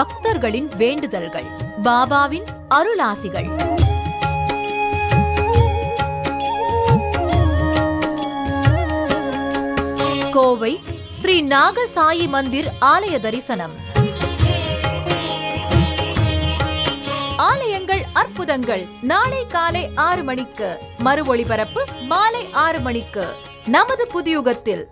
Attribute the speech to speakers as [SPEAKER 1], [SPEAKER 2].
[SPEAKER 1] பக்தர்களின் வேண்டுதல்கள். பாபாவின் அருளாசிகள். கோவை ஸ்ரீ நாகசாயி மந்திர் ஆலய தரிசனம். ஆலயங்கள் அற்புதங்கள். நாளை காலை ஆறு மணிக்கு. மறு ஒளிபரப்பு மாலை ஆறு மணிக்கு. நமது புதியுகத்தில்.